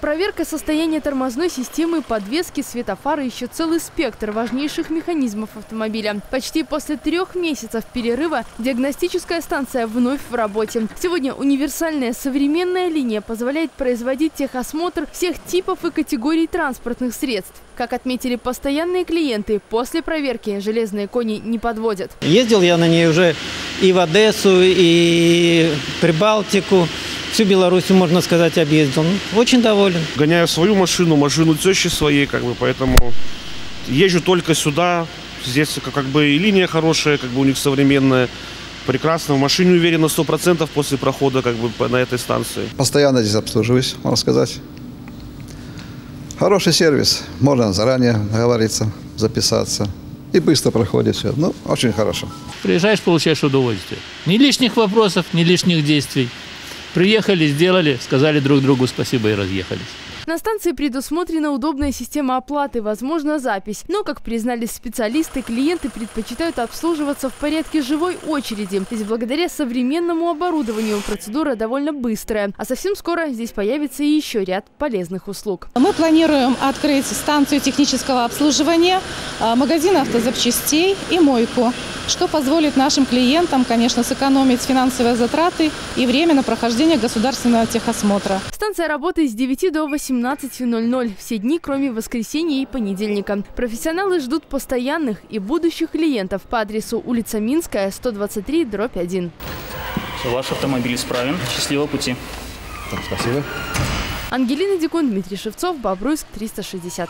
Проверка состояния тормозной системы, подвески, светофара – еще целый спектр важнейших механизмов автомобиля. Почти после трех месяцев перерыва диагностическая станция вновь в работе. Сегодня универсальная современная линия позволяет производить техосмотр всех типов и категорий транспортных средств. Как отметили постоянные клиенты, после проверки железные кони не подводят. Ездил я на ней уже и в Одессу, и Прибалтику. Всю Белоруссию, можно сказать, объездил. Ну, Очень доволен. Гоняю свою машину, машину тещи своей, как бы, поэтому езжу только сюда. Здесь как, как бы и линия хорошая, как бы у них современная. Прекрасно. В машине уверен на 100% после прохода как бы на этой станции. Постоянно здесь обслуживаюсь, можно сказать. Хороший сервис. Можно заранее договориться, записаться. И быстро проходит все. Ну, очень хорошо. Приезжаешь, получаешь удовольствие. Ни лишних вопросов, ни лишних действий. Приехали, сделали, сказали друг другу спасибо и разъехались. На станции предусмотрена удобная система оплаты, возможна запись. Но, как признались специалисты, клиенты предпочитают обслуживаться в порядке живой очереди. Ведь благодаря современному оборудованию процедура довольно быстрая. А совсем скоро здесь появится и еще ряд полезных услуг. Мы планируем открыть станцию технического обслуживания, а, магазин автозапчастей и мойку, что позволит нашим клиентам, конечно, сэкономить финансовые затраты и время на прохождение государственного техосмотра. Станция работает с 9 до 18.00. Все дни, кроме воскресенья и понедельника. Профессионалы ждут постоянных и будущих клиентов по адресу улица Минская, 123, дробь 1. Все, ваш автомобиль исправен. Счастливого пути. Спасибо. Ангелина Дикун, Дмитрий Шевцов, Бобруйск, 360.